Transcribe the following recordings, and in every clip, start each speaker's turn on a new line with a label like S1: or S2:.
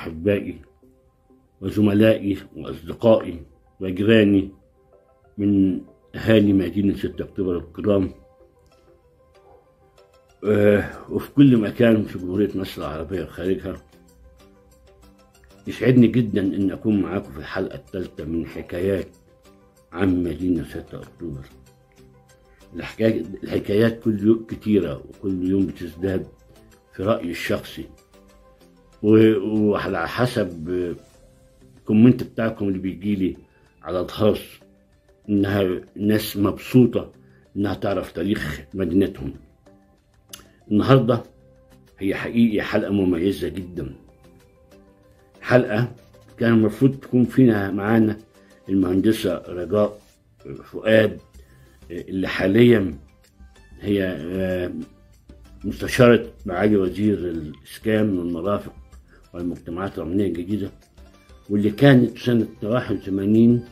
S1: وأحبائي وزملائي وأصدقائي وجيراني من أهالي مدينة 6 أكتوبر الكرام. آه، وفي كل مكان في جمهورية مصر العربية وخارجها يسعدني جدا أن أكون معاكم في الحلقة الثالثة من حكايات عن مدينة 6 أكتوبر. الحكايات, كل يوم كتيرة وكل يوم بتزداد في رأيي الشخصي. وعلى حسب الكومنت بتاعكم اللي بيجي لي على الخاص إنها ناس مبسوطة إنها تعرف تاريخ مدينتهم. النهاردة هي حقيقي حلقة مميزة جدا. حلقة كان المفروض تكون فينا معانا المهندسة رجاء فؤاد اللي حاليا هي آه، مستشارة معالي وزير الإسكان والمرافق والمجتمعات الرملية الجديدة واللي كانت سنة 81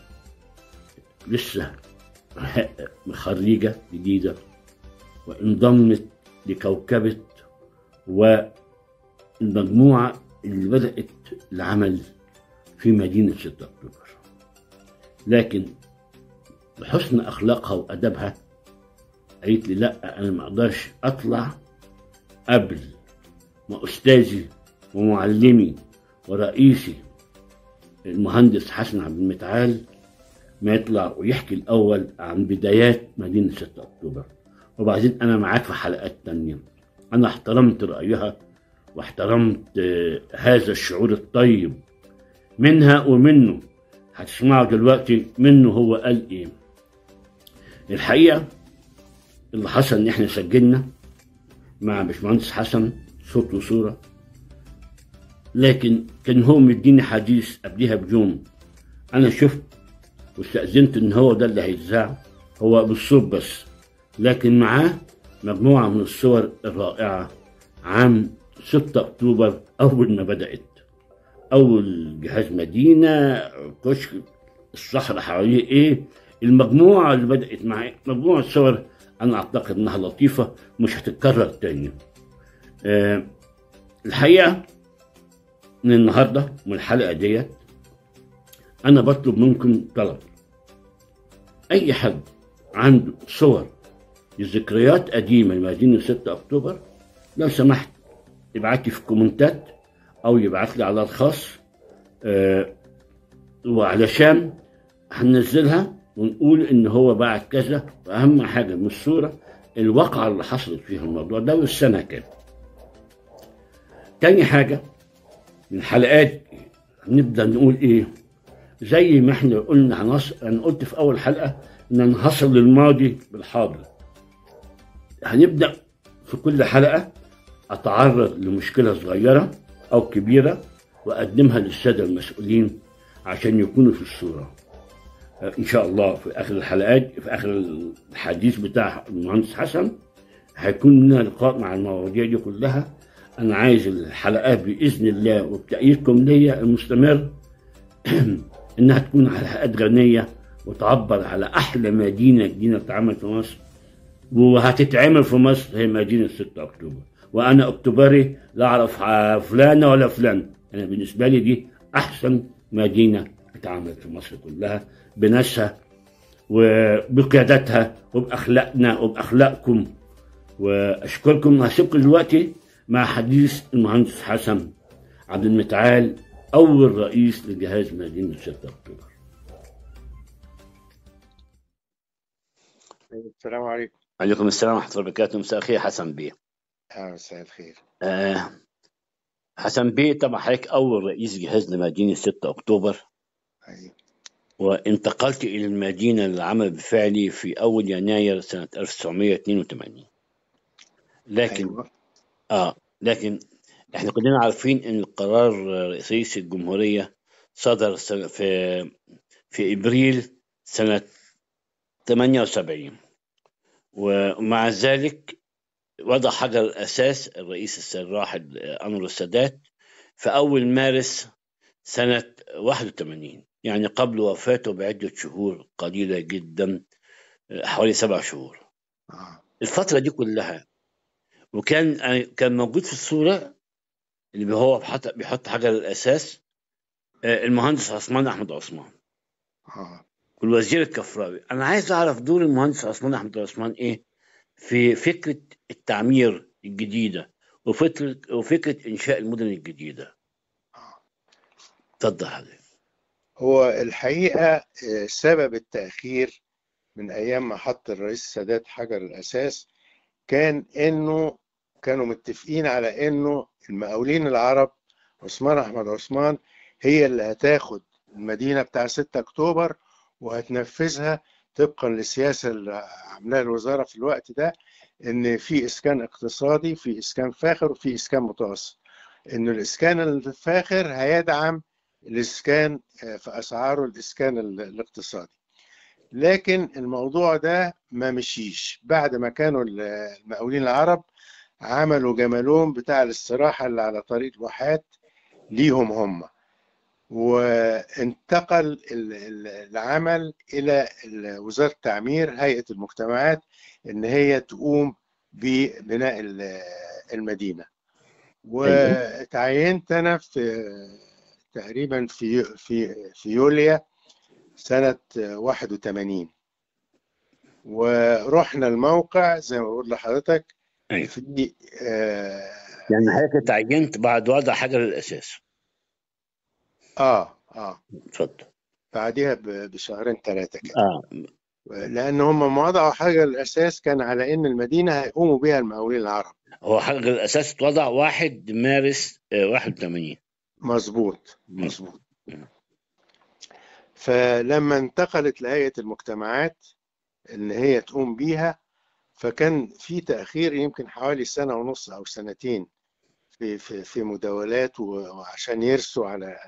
S1: لسه خريجة جديدة وانضمت لكوكبة والمجموعة اللي بدأت العمل في مدينة 6 أكتوبر. لكن بحسن أخلاقها وأدبها قالت لي لا أنا ما أقدرش أطلع قبل ما أستاذي ومعلمي ورئيسي المهندس حسن عبد المتعال ما يطلع ويحكي الأول عن بدايات مدينة 6 أكتوبر. وبعدين أنا معاك في حلقات تانية. أنا احترمت رأيها واحترمت آه، هذا الشعور الطيب منها ومنه. هتسمعوا دلوقتي منه هو قال إيه. الحقيقة اللي حصل إن إحنا سجلنا مع باشمهندس حسن صوت وصورة. لكن كان هو مديني حديث قبلها بيوم أنا شفت واستأذنت إن هو ده اللي هيتذاع. هو بالصوت بس. لكن معاه مجموعة من الصور الرائعة. عام 6 أكتوبر أول ما بدأت. أول جهاز مدينة كشك الصحراء حواليه إيه. المجموعة اللي بدأت معاه مجموعة صور أنا أعتقد إنها لطيفة مش هتتكرر تاني. آه الحقيقة من النهاردة من الحلقة ديت أنا بطلب منكم طلب. أي حد عنده صور لذكريات قديمة لمدينة 6 أكتوبر لو سمحت ابعت لي في الكومنتات أو يبعت لي على الخاص آه وعلشان هننزلها ونقول إن هو بعت كذا. وأهم حاجة من الصورة الواقعة اللي حصلت فيها الموضوع ده والسنة كام تاني حاجة من حلقات نبدأ نقول إيه؟ زي ما إحنا قلنا. أنا قلت في أول حلقة إن هنحصل للماضي بالحاضر. هنبدأ في كل حلقة أتعرض لمشكلة صغيرة أو كبيرة وأقدمها للسادة المسؤولين عشان يكونوا في الصورة. آه، إن شاء الله في آخر الحلقات في آخر الحديث بتاع المهندس حسن هيكون لنا لقاء مع المواضيع دي كلها. أنا عايز الحلقات بإذن الله وبتأييدكم ليا المستمر إنها تكون حلقات غنية وتعبر على أحلى مدينة جديده اتعملت في مصر وهتتعمل في مصر هي مدينة 6 أكتوبر. وأنا أكتوبري لا أعرف فلانة ولا فلان. أنا بالنسبة لي دي أحسن مدينة اتعملت في مصر كلها بناسها وبقيادتها وبأخلاقنا وبأخلاقكم. وأشكركم هسيبكم دلوقتي. مع حديث المهندس حسن عبد المتعال أول رئيس لجهاز مدينة 6 أكتوبر.
S2: السلام عليكم.
S1: عليكم السلام ورحمة الله وبركاته. مساء الخير حسن بيه.
S2: آه، مساء الخير.
S1: آه حسن بيه طبعا حضرتك أول رئيس جهاز لمدينة 6 أكتوبر.
S2: أيوة.
S1: وانتقلت إلى المدينة للعمل بفعلي في أول يناير سنة 1982 لكن
S2: أيوة.
S1: آه لكن إحنا كلنا عارفين إن القرار رئيس الجمهورية صدر سنة في في إبريل سنة 78 ومع ذلك وضع حجر الأساس الرئيس الراحل أنور السادات في أول مارس سنة 81 يعني قبل وفاته بعدة شهور قليلة جدا حوالي سبع شهور
S2: آه.
S1: الفترة دي كلها وكان كان موجود في الصورة اللي هو بيحط بيحط حجر الاساس آه، المهندس عثمان أحمد عثمان.
S2: آه.
S1: والوزير الكفراوي أنا عايز أعرف دور المهندس عثمان أحمد عثمان إيه في فكرة التعمير الجديدة وفكره وفكرة إنشاء المدن الجديدة. اتفضل حضرتك
S2: هو الحقيقة آه، سبب التأخير من أيام ما حط الرئيس السادات حجر الأساس كان إنه كانوا متفقين على إنه المقاولين العرب عثمان أحمد عثمان هي اللي هتاخد المدينة بتاع 6 أكتوبر وهتنفذها طبقا للسياسة اللي عاملاها الوزارة في الوقت ده إن في إسكان اقتصادي في إسكان فاخر وفي إسكان متوسط. إنه الإسكان الفاخر هيدعم الإسكان آه، في أسعاره الإسكان ال- الاقتصادي. لكن الموضوع ده ما مشيش. بعد ما كانوا ال- المقاولين العرب عملوا جمالهم بتاع الاستراحة اللي على طريق الواحات ليهم هم. وانتقل ال- ال- العمل إلى وزارة التعمير هيئة المجتمعات إن هي تقوم ببناء ال- المدينة. وتعينت أنا في تقريبا في في في يوليو سنة 81 ورحنا الموقع زي ما بقول لحضرتك
S1: أيوه.
S2: في آه
S1: يعني حضرتك اتعينت بعد وضع حجر الاساس
S2: آه, آه.
S1: اتفضل.
S2: بعدها بشهرين ثلاثة كده.
S1: آه.
S2: لأن هم ما وضعوا حاجة الأساس كان على إن المدينة هيقوموا بها المقاولين العرب.
S1: هو حجر الاساس اتوضع 1 مارس آه، 81
S2: مظبوط
S1: مم.
S2: مظبوط. فلما انتقلت لهيئة المجتمعات إن هي تقوم بيها فكان في تأخير يمكن حوالي سنة ونص أو سنتين في في في مداولات وعشان يرسوا على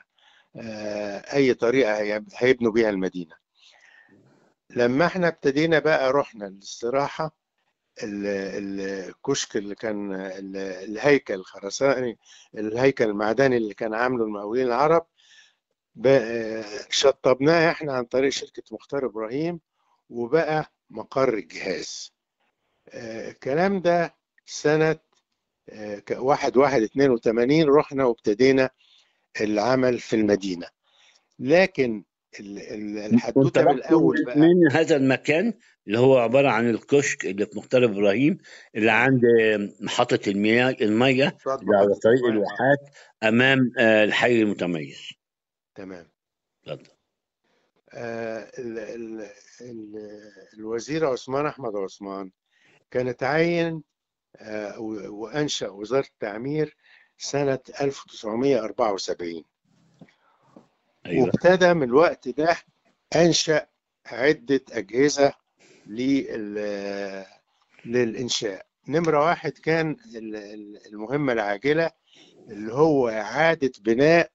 S2: آه، أي طريقة هي- هيبنوا بيها المدينة. لما إحنا ابتدينا بقى رحنا ال- الكشك اللي كان ال- الهيكل الخرساني الهيكل المعدني اللي كان عامله المقاولين العرب بقى شطبناه إحنا عن طريق شركة مختار إبراهيم وبقى مقر الجهاز. آه، الكلام ده سنة آه، واحد واحد اتنين وتمانين رحنا وابتدينا العمل في المدينة. لكن ال- ال- الحدوتة من الأول بقى
S1: من هذا المكان اللي هو عبارة عن الكشك اللي في مختار إبراهيم اللي عند محطة المياه الميه اللي على طريق. الواحات أمام آه، الحي المتميز.
S2: تمام.
S1: اتفضل.
S2: آه، ال ال ال الوزير عثمان أحمد عثمان كان اتعين آه، و- وأنشأ وزارة التعمير سنة 1974
S1: أيوه.
S2: وابتدى من الوقت ده أنشأ عدة أجهزة لل- للإنشاء. نمرة واحد كان ال- ال- المهمة العاجلة اللي هو إعادة بناء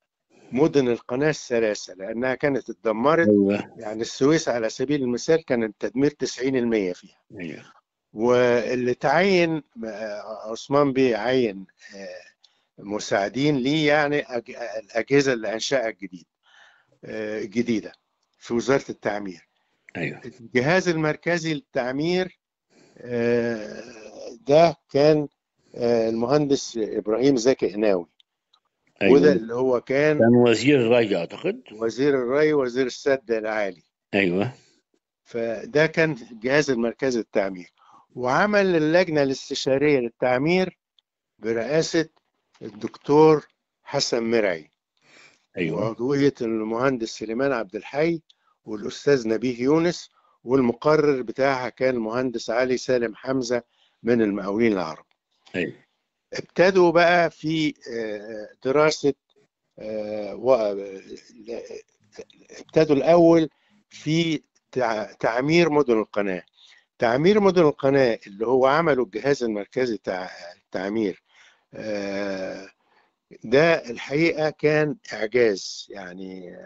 S2: مدن القناة الثلاثة لأنها كانت اتدمرت.
S1: أيوه.
S2: يعني السويس على سبيل المثال كان التدمير 90% فيها.
S1: أيوه.
S2: واللي تعين آه، عثمان بيه عين آه، مساعدين ليه يعني أج- الأجهزة اللي أنشأها الجديد آه، الجديدة في وزارة التعمير.
S1: أيوه.
S2: الجهاز المركزي للتعمير ده كان المهندس إبراهيم زكي قناوي وده اللي هو كان
S1: كان وزير الري أعتقد.
S2: وزير الري وزير السد العالي.
S1: أيوه.
S2: فده كان الجهاز المركزي للتعمير وعمل اللجنة الاستشارية للتعمير برئاسة الدكتور حسن مرعي.
S1: أيوه.
S2: وعضوية المهندس سليمان عبد الحي والأستاذ نبيه يونس والمقرر بتاعها كان المهندس علي سالم حمزة من المقاولين العرب.
S1: أيوه.
S2: ابتدوا بقى في آه، دراسة آه، ابتدوا الأول في تع- تعمير مدن القناة. تعمير مدن القناة اللي هو عمله الجهاز المركزي التعمير آه، ده الحقيقة كان إعجاز يعني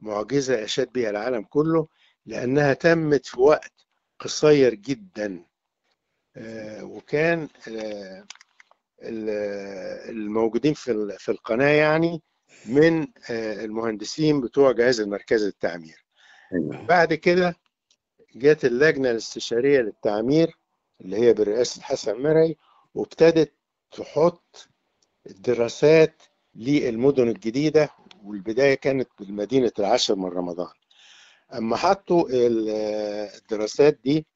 S2: معجزة أشاد بها العالم كله لأنها تمت في وقت قصير جدا وكان الموجودين في في القناة يعني من آه، المهندسين بتوع جهاز المركزي للتعمير
S1: أيوه.
S2: بعد كده جت اللجنة الاستشارية للتعمير اللي هي برئاسة حسن مرعي وابتدت تحط الدراسات للمدن الجديدة والبداية كانت بالمدينة العاشر من رمضان. أما حطوا ال- الدراسات دي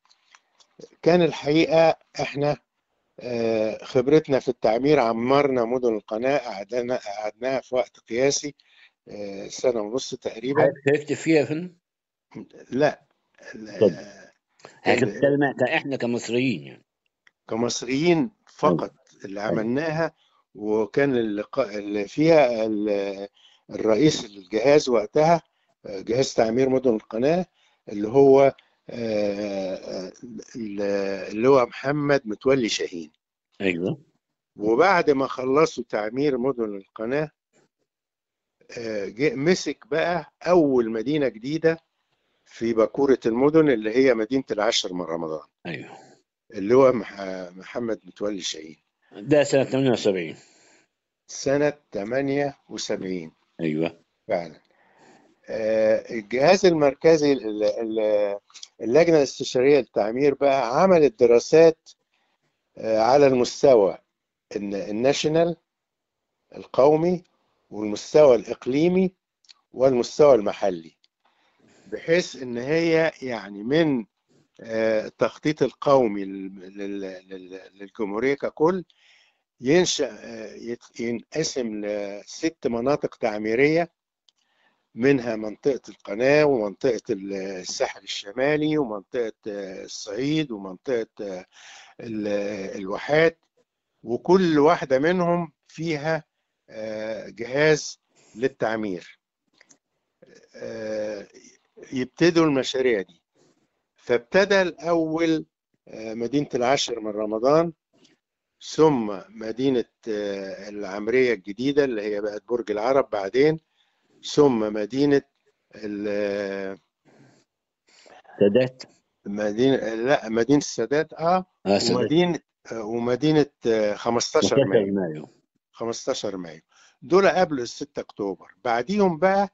S2: كان الحقيقة إحنا خبرتنا في التعمير عمرنا مدن القناة قعدنا قعدناها في وقت قياسي آه، سنة ونص تقريبا
S1: شاركت فيها فندم؟
S2: لا. ال-
S1: إحنا
S2: ال-
S1: بنتكلم إحنا كمصريين يعني
S2: كمصريين فقط اللي عملناها وكان اللقاء اللي فيها ال- الرئيس الجهاز وقتها آه، جهاز تعمير مدن القناة اللي هو آه، اللي هو محمد متولي شاهين.
S1: أيوه.
S2: وبعد ما خلصوا تعمير مدن القناة آه، جه- مسك بقى أول مدينة جديدة في باكورة المدن اللي هي مدينة العاشر من رمضان.
S1: أيوه.
S2: اللي هو مح- محمد متولي شاهين.
S1: ده سنة 78
S2: سنة 78
S1: أيوه.
S2: فعلا. آه، الجهاز المركزي ال- ال- اللجنة الاستشارية للتعمير بقى عملت دراسات آه، على المستوى الن- الناشونال القومي والمستوى الإقليمي والمستوى المحلي. بحيث إن هي يعني من آه، التخطيط القومي لل- لل- لل- للجمهورية ككل ينشأ آه، ينقسم لست مناطق تعميرية منها منطقة القناة ومنطقة الساحل الشمالي ومنطقة آه، الصعيد ومنطقة آه، ال- الواحات. وكل واحدة منهم فيها آه، جهاز للتعمير. آه، يبتدوا المشاريع دي. فابتدى الأول آه، مدينة العاشر من رمضان ثم مدينة آه، العمرية الجديدة اللي هي بقت برج العرب بعدين ثم مدينة ال-
S1: سادات.
S2: مدينة لا مدينة السادات
S1: آه سادات.
S2: ومدينة آه، ومدينة آه، 15
S1: 15
S2: مايو.
S1: مايو.
S2: 15 مايو. دول قبل ال 6 أكتوبر. بعديهم بقى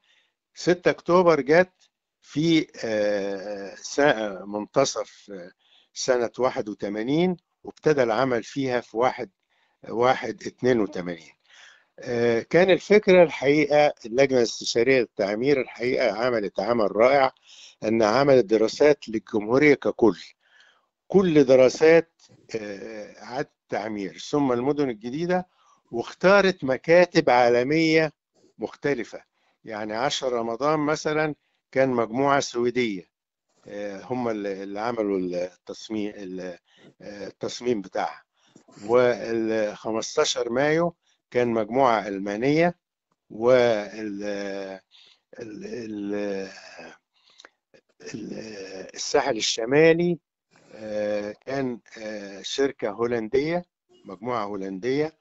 S2: 6 أكتوبر جت في آه، منتصف آه، سنة 81 وابتدى العمل فيها في واحد واحد 82 آه، كان الفكرة الحقيقة اللجنة الاستشارية للتعمير الحقيقة عملت عمل رائع أن عملت دراسات للجمهورية ككل. كل دراسات آه، إعادة التعمير ثم المدن الجديدة واختارت مكاتب عالمية مختلفة. يعني عشر رمضان مثلا كان مجموعة سويدية. آه، هم اللي اللي عملوا التصميم التصميم بتاعها. وال 15 مايو كان مجموعة ألمانية ال- الساحل الشمالي آه، كان آه، شركة هولندية مجموعة هولندية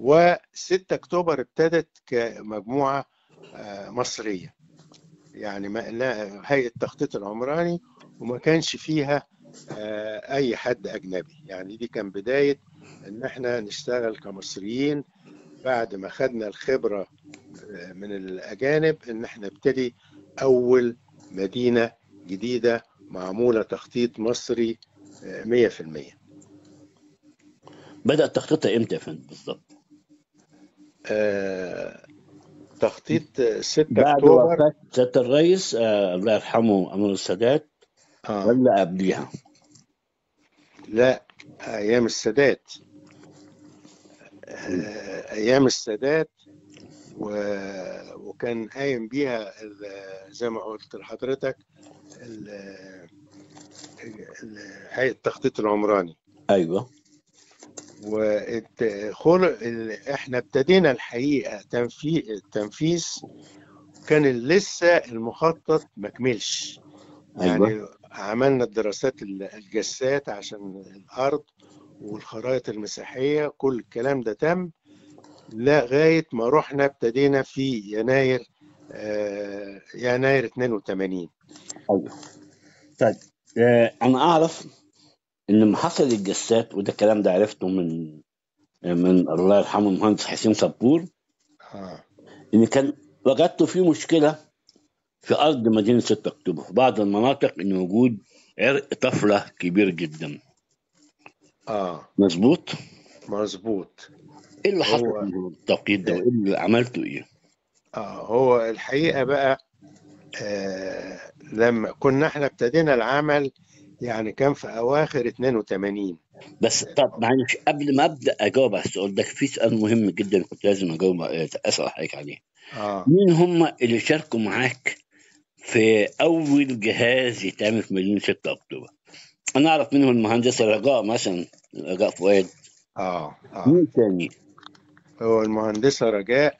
S2: و6 أكتوبر ابتدت كمجموعة آه، مصرية. يعني هيئة التخطيط العمراني وما كانش فيها أي حد أجنبي. يعني دي كان بداية إن إحنا نشتغل كمصريين بعد ما خدنا الخبرة آه، من الأجانب إن إحنا نبتدي أول مدينة جديدة معمولة تخطيط مصري آه، 100%
S1: بدأ تخطيطها إمتى يا فندم بالظبط؟
S2: آه، تخطيط آه، 6
S1: بعد
S2: أكتوبر
S1: وفاة سيادة الرئيس آه الله يرحمه أنور السادات
S2: آه
S1: ولا قبليها؟
S2: لا أيام السادات أيام السادات وكان قايم بيها زي ما قلت لحضرتك هيئة التخطيط العمراني. ودخول ال- إحنا ابتدينا الحقيقة تنفيذ التنفيذ كان لسه المخطط مكملش
S1: أيوه.
S2: يعني عملنا الدراسات ال- الجسات عشان الأرض والخرائط المساحية كل الكلام ده تم لغاية ما رحنا ابتدينا في يناير آه، يناير 82
S1: أيوه طيب. آه أنا أعرف إن لما حصل الجسات وده الكلام ده عرفته من من الله يرحمه المهندس حسين صبور
S2: آه.
S1: إن كان وجدت في مشكلة في أرض مدينة 6 أكتوبر في بعض المناطق إن وجود عرق طفلة كبير جدا.
S2: آه
S1: مظبوط؟
S2: مظبوط
S1: إيه اللي حصل
S2: هو
S1: في التوقيت ده وايه اللي عملته إيه؟
S2: آه هو الحقيقة بقى آه لما كنا إحنا ابتدينا العمل يعني كان في أواخر 82
S1: بس طب معلش قبل ما أبدأ أجاوب على السؤال ده في سؤال مهم جدا كنت لازم أجاوب أسأل حضرتك عليه
S2: آه
S1: مين هم اللي شاركوا معاك في أول جهاز يتعمل في مدينة 6 أكتوبر؟ أنا اعرف منهم المهندسه رجاء مثلا رجاء فؤاد.
S2: آه آه.
S1: مين تاني؟
S2: هو المهندسة رجاء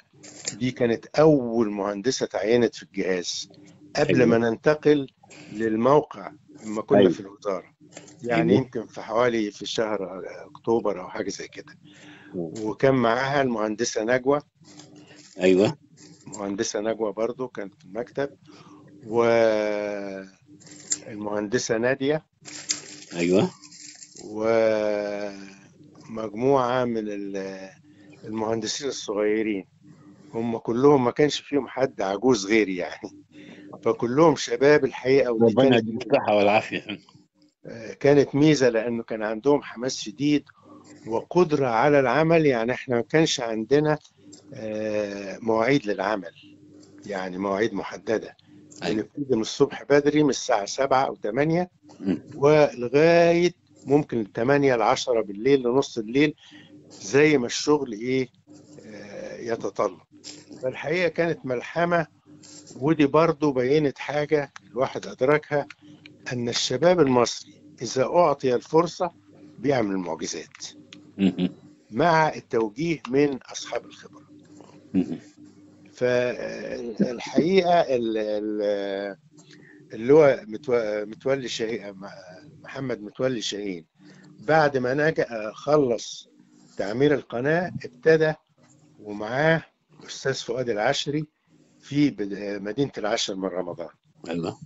S2: دي كانت أول مهندسة تعينت في الجهاز. قبل
S1: أيوة.
S2: ما ننتقل للموقع لما كنا
S1: أيوة.
S2: في الوزارة. يعني
S1: أيوة.
S2: يمكن في حوالي في شهر أكتوبر أو حاجة زي كده. وكان معاها المهندسة نجوى.
S1: أيوه.
S2: مهندسة نجوى برضو كانت في المكتب. والمهندسة نادية.
S1: أيوه.
S2: ومجموعة من ال- المهندسين الصغيرين. هم كلهم ما كانش فيهم حد عجوز غيري يعني. فكلهم شباب الحقيقة ودي
S1: ربنا
S2: كانت
S1: يديك الصحة والعافية.
S2: كانت ميزة لأنه كان عندهم حماس شديد وقدرة على العمل. يعني إحنا ما كانش عندنا آه، مواعيد للعمل يعني مواعيد محددة.
S1: أيوة.
S2: بنبتدي من الصبح بدري من الساعة 7 أو 8
S1: مم.
S2: ولغاية ممكن 8 ل 10 بالليل لنص الليل زي ما الشغل إيه آه، يتطلب فالحقيقة كانت ملحمة ودي برضو بينت حاجة الواحد أدركها أن الشباب المصري إذا أعطي الفرصة بيعمل معجزات. مع التوجيه من أصحاب الخبرة ال- اللي هو متو- متولي شاهين محمد متولي شاهين بعد ما نجأ خلص تعمير القناة ابتدى ومعاه أستاذ فؤاد العشري في مدينة العاشر من رمضان.
S1: أيوه.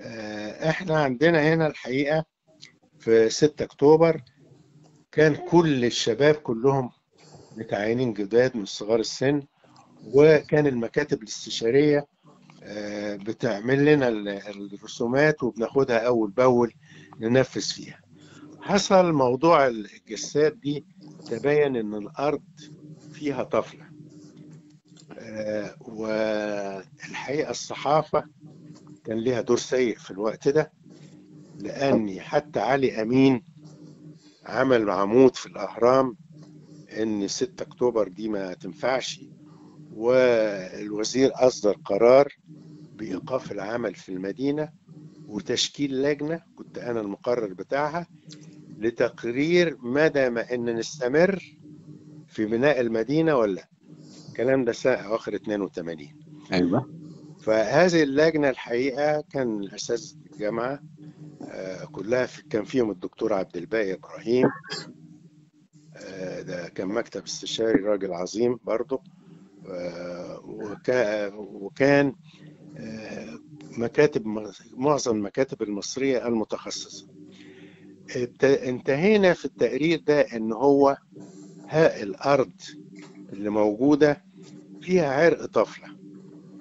S2: آه، إحنا عندنا هنا الحقيقة في 6 أكتوبر كان كل الشباب كلهم متعينين جداد من صغار السن وكان المكاتب الاستشارية آه، بتعمل لنا ال- الرسومات وبناخدها أول بأول ننفذ فيها. حصل موضوع الجسات دي تبين إن الأرض فيها طفلة. آه، والحقيقة الصحافة كان ليها دور سيء في الوقت ده لأني حتى علي أمين عمل عمود في الأهرام إن 6 أكتوبر دي ما تنفعش والوزير أصدر قرار بإيقاف العمل في المدينة وتشكيل لجنة كنت أنا المقرر بتاعها لتقرير مدى ما إن نستمر في بناء المدينة ولا لأ. الكلام ده سنة أواخر 82
S1: أيوه.
S2: فهذه اللجنة الحقيقة كان أساس الجامعة آه، كلها في كان فيهم الدكتور عبد الباقي إبراهيم آه، ده كان مكتب استشاري راجل عظيم برضه. وكان آه، مكاتب معظم المكاتب المصرية المتخصصة. انتهينا في التقرير ده ان هو ها الأرض اللي موجودة فيها عرق طفلة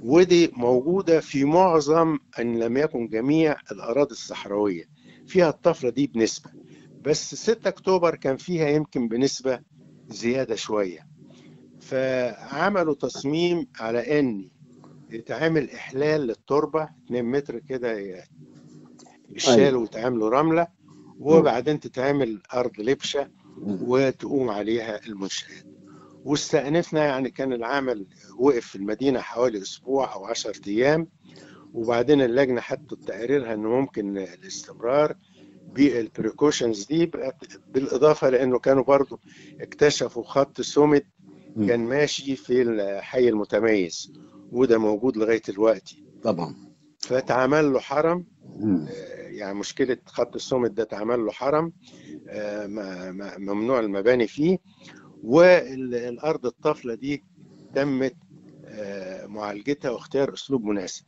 S2: ودي موجودة في معظم إن لم يكن جميع الأراضي الصحراوية. فيها الطفلة دي بنسبة بس 6 أكتوبر كان فيها يمكن بنسبة زيادة شوية. فعملوا تصميم على إن يتعمل إحلال للتربة 2 متر كده ي- يشالوا ويتعملوا رملة وبعدين تتعمل أرض لبشة وتقوم عليها المنشآت. واستأنفنا يعني كان العمل وقف في المدينة حوالي أسبوع أو عشرة أيام وبعدين اللجنة حطت تقريرها إنه ممكن الاستمرار بالبريكوشنز دي بالإضافة لأنه كانوا برضو اكتشفوا خط سومد كان ماشي في الحي المتميز وده موجود لغاية دلوقتي.
S1: طبعا.
S2: فتعمل له حرم.
S1: مم.
S2: يعني مشكلة خط السومد ده اتعمل له حرم. آه، ممنوع المباني فيه. والأرض الطفلة دي تمت آه، معالجتها واختيار أسلوب مناسب.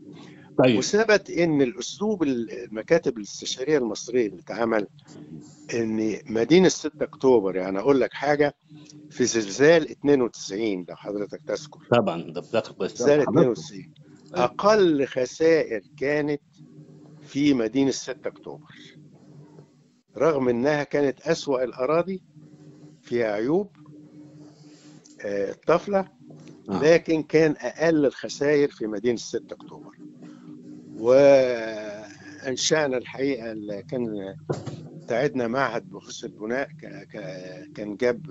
S1: طيب.
S2: وثبت إن الأسلوب المكاتب الاستشارية المصرية اللي اتعمل إن مدينة 6 أكتوبر يعني أقول لك حاجة في زلزال 92 لو حضرتك تذكر.
S1: طبعا ده بس
S2: زلزال
S1: حضرتك.
S2: 92 أقل خسائر كانت في مدينة 6 أكتوبر. رغم إنها كانت أسوأ الأراضي فيها عيوب الطفله
S1: آه.
S2: لكن كان أقل الخسائر في مدينة 6 أكتوبر. وأنشأنا الحقيقة اللي كان ساعدنا معهد بحوث البناء كان جاب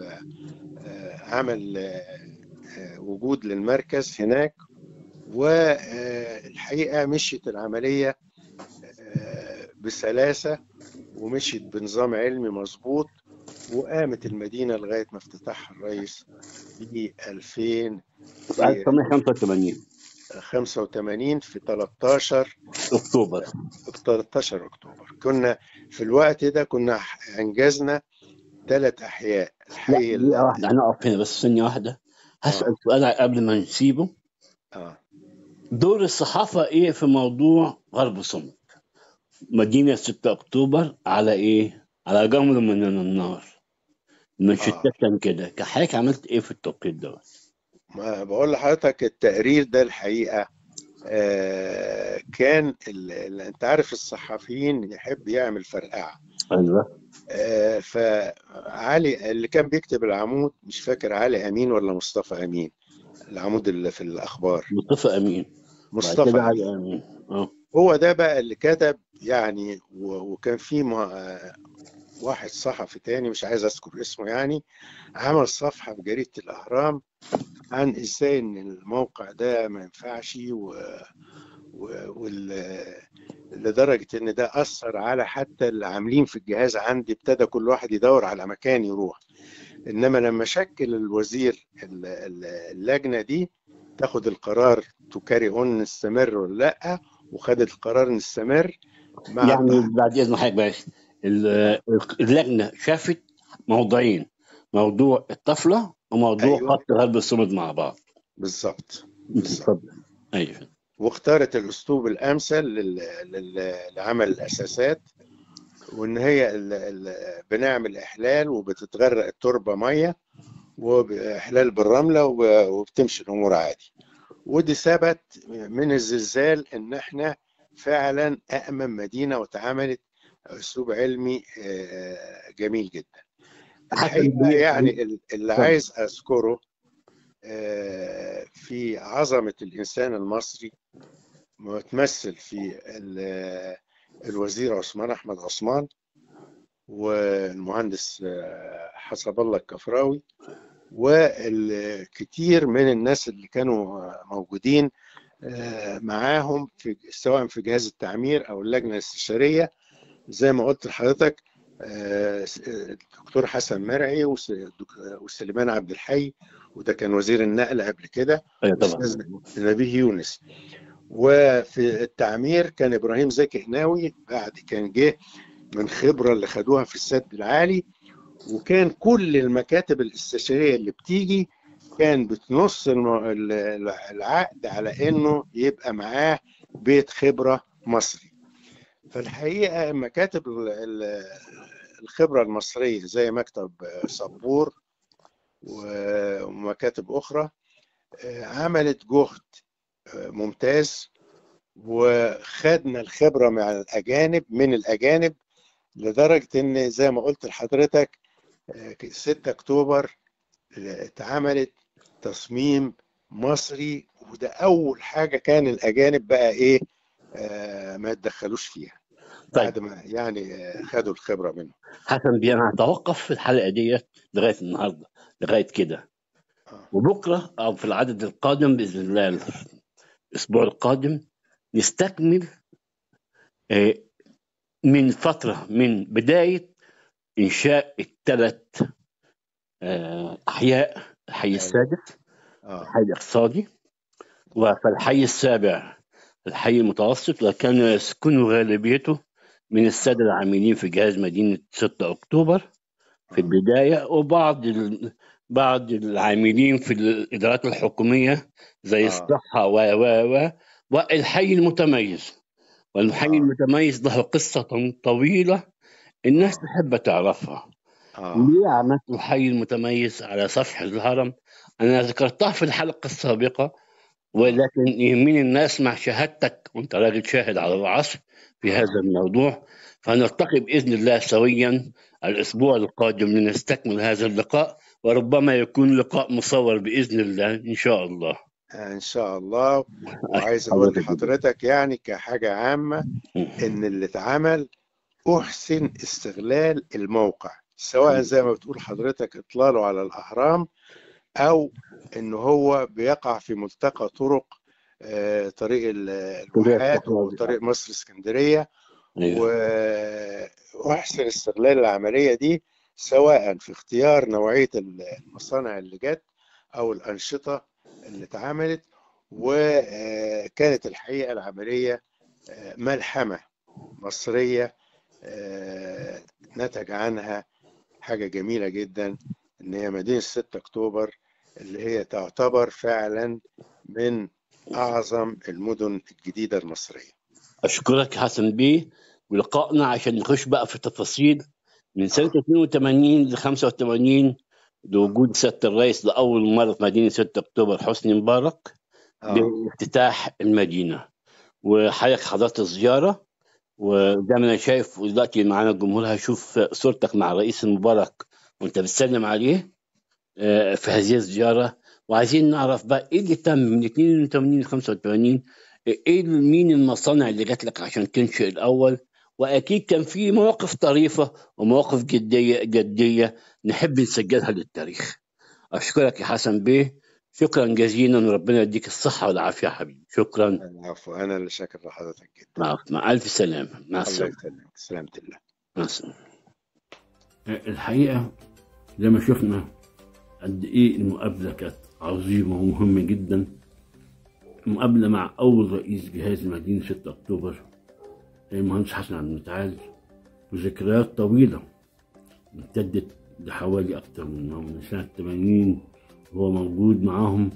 S2: آه، عمل آه، آه، وجود للمركز هناك. والحقيقة مشيت العملية آه، بسلاسة ومشيت بنظام علمي مظبوط. وقامت المدينة لغاية ما افتتحها الرئيس في 2000 في
S1: 1985
S2: 85 في 13
S1: اكتوبر
S2: في 13 أكتوبر. كنا في الوقت ده كنا أنجزنا ثلاث أحياء. الحي ال-
S1: دقيقة واحدة هنقف هنا بس ثانية واحدة. هسأل سؤال قبل ما نسيبه.
S2: آه.
S1: دور الصحافة إيه في موضوع غرب صمت؟ مدينة 6 أكتوبر على إيه؟ على جمر من النار. المنشطات كان كده. كحضرتك عملت إيه في التوقيت ده؟
S2: ما بقول لحضرتك التقرير ده الحقيقة آه كان. أنت عارف الصحفيين يحب يعمل فرقعة.
S1: أيوه.
S2: آه فعلي اللي كان بيكتب العمود مش فاكر علي أمين ولا مصطفى أمين العمود اللي في الأخبار.
S1: مصطفى بعد
S2: مصطفى.
S1: علي أمين. أه.
S2: هو ده بقى اللي كتب يعني وكان في واحد صحفي تاني مش عايز أذكر اسمه يعني عمل صفحة في جريدة الأهرام عن إزاي إن الموقع ده ما ينفعش و... و... وال... لدرجة إن ده أثر على حتى اللي عاملين في الجهاز عندي ابتدى كل واحد يدور على مكان يروح. إنما لما شكل الوزير ال- ال- اللجنة دي تاخد القرار تكاري اون نستمر ولا لأ وخدت القرار نستمر مع
S1: يعني بعد إذن حضرتك بس ال- اللجنة شافت موضوعين موضوع الطفلة وموضوع
S2: أيوة.
S1: خط غرب الصمد مع بعض.
S2: بالظبط بالظبط
S1: أيوه.
S2: واختارت الأسلوب الأمثل لل... لل... لعمل الأساسات وإن هي ال... ال... بنعمل إحلال وبتتغرق التربة مية واحلال بالرملة وب... وبتمشي الأمور عادي. ودي ثبت من الزلزال إن إحنا فعلا امن مدينة واتعملت أسلوب علمي آه، جميل جدا. الحقيقة يعني ال- اللي عايز أذكره آه، في عظمة الإنسان المصري متمثل في ال- الوزير عثمان أحمد عثمان والمهندس آه، حسب الله الكفراوي والكثير من الناس اللي كانوا موجودين معاهم في سواء في جهاز التعمير أو اللجنة الاستشارية زي ما قلت لحضرتك آه، الدكتور حسن مرعي وس- وسليمان عبد الحي وده كان وزير النقل قبل كده
S1: أيوه طبعا.
S2: نبيه يونس. وفي التعمير كان إبراهيم زكي هناوي بعد كان جه من خبرة اللي خدوها في السد العالي. وكان كل المكاتب الاستشارية اللي بتيجي كان بتنص العقد على إنه يبقى معاه بيت خبرة مصري. فالحقيقة مكاتب ال- ال- الخبرة المصرية زي مكتب صبور ومكاتب أخرى آه، عملت جهد آه، ممتاز وخدنا الخبرة مع الأجانب من الأجانب لدرجة إن زي ما قلت لحضرتك آه، 6 أكتوبر آه، اتعملت تصميم مصري وده أول حاجة كان الأجانب بقى إيه آه، ما يتدخلوش فيها.
S1: طيب.
S2: بعد ما يعني آه، خدوا الخبرة منه
S1: حسن بيه أنا هتوقف في الحلقة ديت لغاية النهارده لغاية كده
S2: آه.
S1: وبكرة أو في العدد القادم بإذن الله الأسبوع القادم نستكمل آه، من فترة من بداية إنشاء الثلاث أحياء الحي السادس
S2: آه
S1: الحي الاقتصادي وفي الحي السابع الحي المتوسط وكان يسكن غالبيته من السادة العاملين في جهاز مدينة 6 أكتوبر في البداية وبعض ال... بعض العاملين في الإدارات الحكومية زي
S2: آه.
S1: الصحة و و و والحي المتميز والحي
S2: آه.
S1: المتميز له قصة طويلة الناس
S2: آه.
S1: تحب تعرفها
S2: آه
S1: ليه عملت الحي المتميز على سفح الهرم أنا ذكرتها في الحلقة السابقة ولكن يهمني الناس مع شهادتك. وأنت راجل شاهد على العصر في هذا الموضوع. فنلتقي بإذن الله سويا الأسبوع القادم لنستكمل هذا اللقاء. وربما يكون لقاء مصور بإذن الله إن شاء الله.
S2: إن شاء الله. وعايز أقول لحضرتك يعني كحاجة عامة إن اللي اتعمل أحسن استغلال الموقع سواء زي ما بتقول حضرتك إطلاله على الأهرام أو إن هو بيقع في ملتقى طرق آه، طريق ال- الواحات وطريق مصر اسكندرية. و- وأحسن استغلال العملية دي سواء في اختيار نوعية المصانع اللي جت أو الأنشطة اللي اتعملت. وكانت الحقيقة العملية آه، ملحمة مصرية آه، نتج عنها حاجة جميلة جدا إن هي مدينة 6 أكتوبر اللي هي تعتبر فعلا من أعظم المدن الجديدة المصرية.
S1: أشكرك حسن بيه ولقائنا عشان نخش بقى في التفاصيل. من سنة 82 ل 85 لوجود سياده الرئيس لأول مرة في مدينة 6 أكتوبر حسني مبارك
S2: آه.
S1: بافتتاح المدينة. وحضرتك حضرت الزيارة. وزي ما أنا شايف دلوقتي معانا الجمهور هيشوف صورتك مع الرئيس المبارك وأنت بتسلم عليه. في هذه الزيارة. وعايزين نعرف بقى إيه اللي تم من 82 ل 85 إيه مين المصانع اللي جات لك عشان تنشئ الأول؟ وأكيد كان في مواقف طريفة ومواقف جدية جدية نحب نسجلها للتاريخ. أشكرك يا حسن بيه. شكرا جزيلا وربنا يديك الصحة والعافية يا حبيبي. شكرا.
S2: العفو أنا اللي شاكر لحضرتك جدا.
S1: مع, مع ألف سلامة. مع
S2: يسلمك. سلامة الله.
S1: مع السلامة. الحقيقة زي ما شفنا قد إيه المقابلة كانت عظيمة ومهمة جدا. مقابله مع أول رئيس جهاز مدينه 6 أكتوبر المهندس حسن عبد المتعال وذكريات طويلة امتدت لحوالي أكتر من من سنة 80 وهو موجود معاهم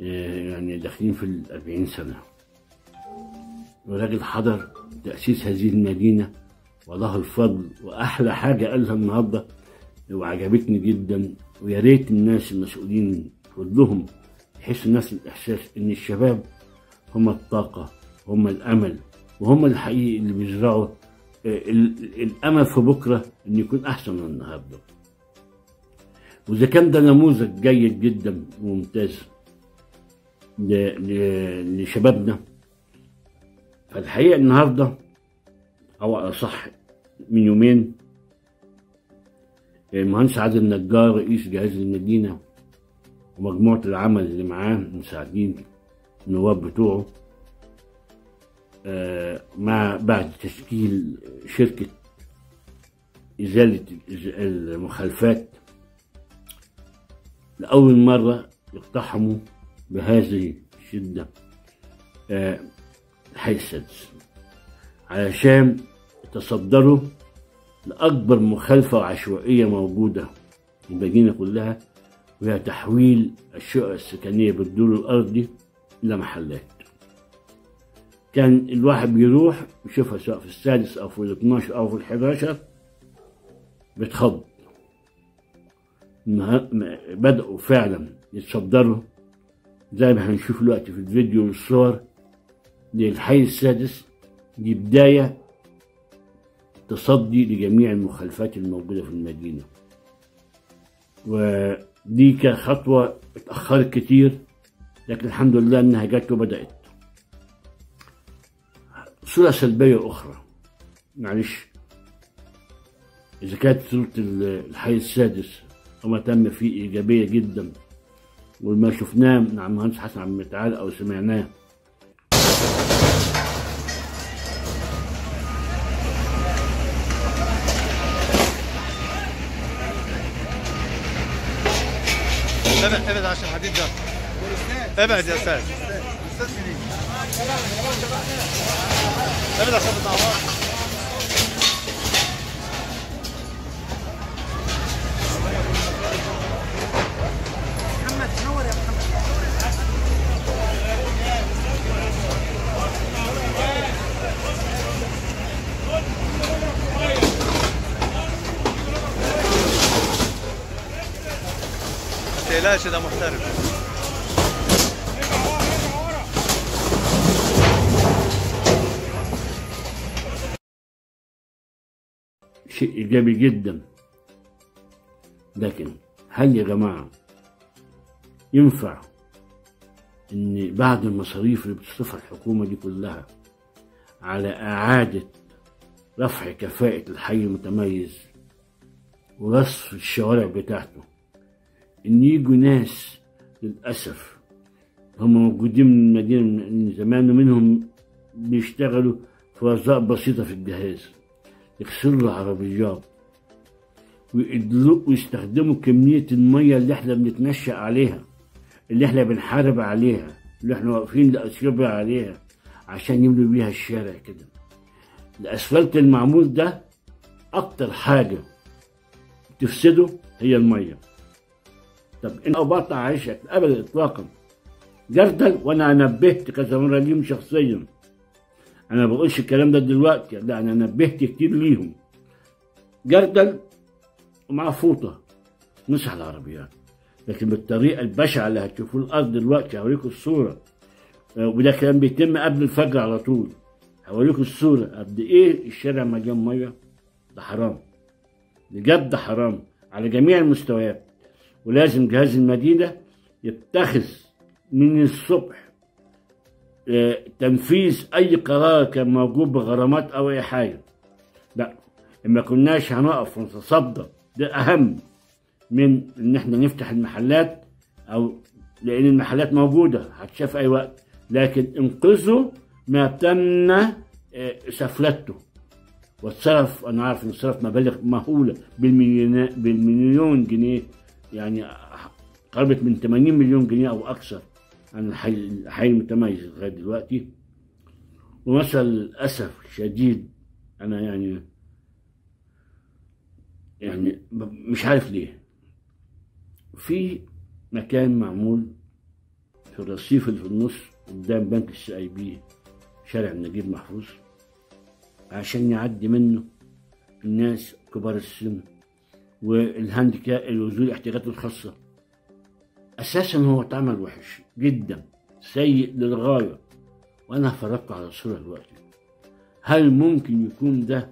S1: آه، يعني داخلين في الأربعين سنة. وراجل حضر تأسيس هذه المدينة وله الفضل وأحلى حاجة قالها النهاردة وعجبتني جدا. ويا ريت الناس المسؤولين كلهم يحسوا نفس الإحساس إن الشباب هم الطاقة هم الأمل وهم الحقيقي اللي بيزرعوا آه، ال- الأمل في بكرة إن يكون أحسن من النهارده. وإذا كان ده نموذج جيد جدا وممتاز لشبابنا فالحقيقة النهاردة أو أصح من يومين المهندس عادل النجار رئيس جهاز المدينة ومجموعة العمل اللي معاه مساعدين النواب بتوعه آه، مع بعد تشكيل شركة إزالة المخالفات لأول مرة يقتحموا بهذه الشدة آه، الحي السادس. علشان يتصدروا لأكبر مخالفة عشوائية موجودة المدينة كلها وهي تحويل الشقق السكنية بالدور الأرضي إلى محلات. كان الواحد بيروح يشوفها سواء في السادس أو في ال 12 أو في ال 11 بيتخض النها- م- بدأوا فعلا يتصدروا زي ما هنشوف دلوقتي في الفيديو والصور للحي السادس دي بداية تصدي لجميع المخالفات الموجودة في المدينة. ودي كانت خطوة اتأخرت كتير لكن الحمد لله إنها جت وبدأت. صورة سلبية أخرى. معلش. إذا كانت صورة ال- الحي السادس وما تم فيه إيجابية جدا وما شفناه من عم حسن عبد المتعال أو سمعناه
S3: أبعد أبعد عشان الحديد ده. أبعد يا أستاذ. أبعد عشان الدعوات ما تقلقش ده محترف؟
S1: شيء إيجابي جدا. لكن هل يا جماعة ينفع إن بعد المصاريف اللي بتصرفها الحكومة دي كلها على إعادة رفع كفاءة الحي المتميز ورصف الشوارع بتاعته إن يجوا ناس للأسف هم موجودين من المدينة من زمان ومنهم بيشتغلوا في وظائف بسيطة في الجهاز يغسلوا العربيات ويستخدموا كمية المية اللي إحنا بنتنشأ عليها اللي إحنا بنحارب عليها اللي إحنا واقفين لأثيوبيا عليها عشان يملوا بيها الشارع كده. الأسفلت المعمول ده أكتر حاجة تفسده هي المية. طب إن بقطع عيشك أبدا إطلاقا. جردل وأنا نبهت كذا مرة ليهم شخصيا. أنا ما بقولش الكلام ده دلوقتي لا أنا نبهت كتير ليهم. جردل ومعاه فوطة. مسح العربيات لكن بالطريقة البشعة اللي هتشوفوه الأرض دلوقتي هوريكم الصورة. آه، وده كان بيتم قبل الفجر على طول. هوريكم الصورة. قد إيه الشارع مليان مية؟ ده حرام. بجد حرام. على جميع المستويات. ولازم جهاز المدينة يتخذ من الصبح آه، تنفيذ أي قرار كان موجود بغرامات أو أي حاجة. لا ما كناش هنقف ونتصدى ده أهم من إن إحنا نفتح المحلات أو لأن المحلات موجودة هتشاف أي وقت. لكن انقذوا ما تم آه، سفلته. واتصرف أنا عارف انه صرف مبالغ مهولة بالمليون بالمليون جنيه. يعني قربت من 80 مليون جنيه أو أكثر عن الحي المتميز لغاية دلوقتي. ومثل للاسف الشديد أنا يعني يعني مش عارف ليه. في مكان معمول في الرصيف اللي في النص قدام بنك ال CIB شارع النجيب محفوظ عشان يعدي منه الناس كبار السن. وال handicap ذوي الاحتياجات الخاصة أساسا هو اتعمل وحش جدا سيء للغاية وأنا هفرجكم على الصورة دلوقتي هل ممكن يكون ده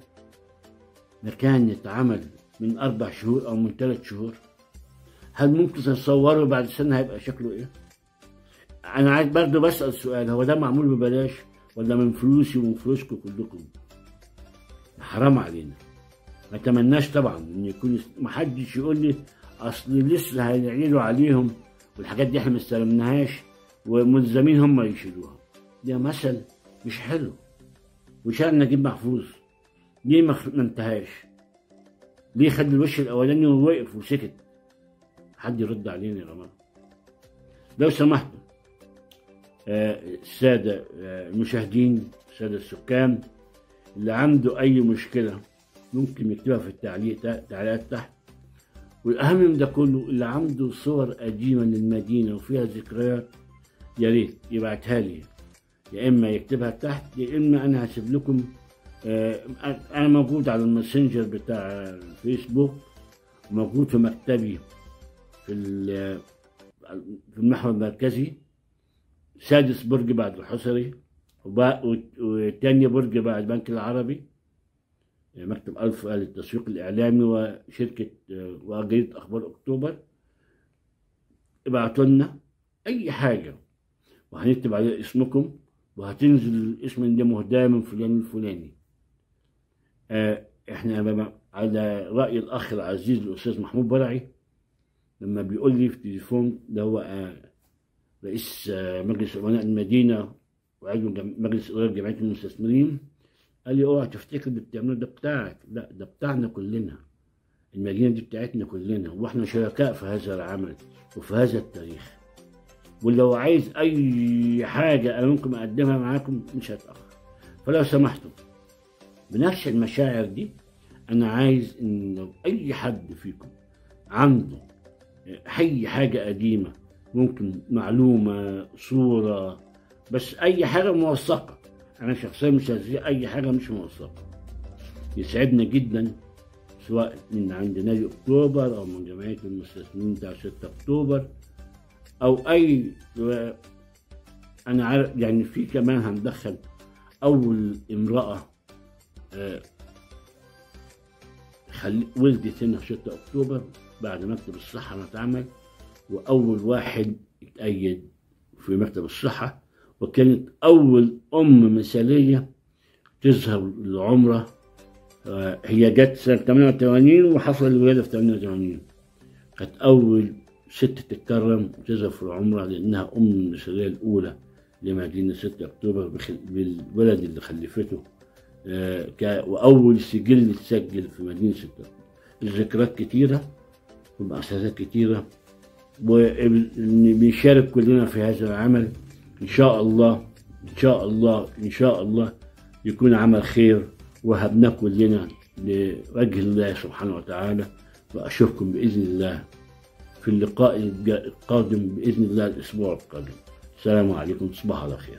S1: مكان يتعمل من أربع شهور أو من ثلاث شهور هل ممكن تتصوروا بعد سنة هيبقى شكله إيه؟ أنا عايز برضه بسأل سؤال هو ده معمول ببلاش ولا من فلوسي ومن فلوسكم كلكم؟ حرام علينا اتمناش طبعا إن يكون ما حدش يقول لي أصل لسه هيعيدوا عليهم والحاجات دي إحنا ما استلمناهاش وملزمين هم يشيلوها. ده مثل مش حلو. وشأن نجيب محفوظ. ليه ما انتهاش؟ ليه خد الوش الأولاني ووقف وسكت؟ حد يرد علينا يا جماعة. لو سمحتوا آه، السادة آه، المشاهدين السادة السكان اللي عنده أي مشكلة ممكن يكتبها في التعليق تعليقات تحت. والأهم من ده كله اللي عنده صور قديمة للمدينة وفيها ذكريات يا ريت يبعتها لي. يا إما يكتبها تحت يا إما أنا هسيب لكم آه، أنا موجود على الماسنجر بتاع الفيسبوك موجود في مكتبي في في المحور المركزي سادس برج بعد الحصري وتاني برج بعد البنك العربي. مكتب ألف للتسويق الإعلامي وشركة آه، وجريدة أخبار أكتوبر. ابعتوا لنا أي حاجة وهنكتب عليها اسمكم وهتنزل الاسم ده مهداة من فلان الفلاني. آه، إحنا على رأي الأخ العزيز الأستاذ محمود برعي لما بيقول لي في التليفون ده هو آه، رئيس آه، مجلس أمناء المدينة وعضو مجلس إدارة جمعية المستثمرين. قال لي اوعى تفتكر اللي بتعمله ده بتاعك. لا ده بتاعنا كلنا. المدينة دي بتاعتنا كلنا وإحنا شركاء في هذا العمل وفي هذا التاريخ. ولو عايز أي حاجة أنا ممكن أقدمها معاكم مش هتأخر. فلو سمحتوا بنفس المشاعر دي أنا عايز إن لو أي حد فيكم عنده أي حاجة قديمة ممكن معلومة صورة بس أي حاجة موثقة أنا شخصيا مش هسيب أي حاجة مش موثقة. يسعدنا جدا سواء من عند نادي أكتوبر أو من جمعية المستثمرين بتاع 6 أكتوبر أو أي أنا عارف يعني في كمان هندخل أول امرأة آه، خل... ولدت هنا في 6 أكتوبر بعد مكتب الصحة ما اتعمل وأول واحد اتأيد في مكتب الصحة. وكانت أول أم مثالية تظهر للعمرة. آه، هي جت سنة 88 وحصل الولادة في 88 كانت أول ست تتكرم وتظهر في العمرة لأنها أم المثالية الأولى لمدينة 6 أكتوبر بالولد اللي خلفته. آه، وأول سجل اتسجل في مدينة 6 أكتوبر الذكريات كتيرة ومؤسسات كتيرة. وبنشارك كلنا في هذا العمل. إن شاء الله إن شاء الله إن شاء الله يكون عمل خير وهبناه كلنا لوجه الله سبحانه وتعالى. وأشوفكم بإذن الله في اللقاء القادم بإذن الله الأسبوع القادم. السلام عليكم تصبحوا على خير.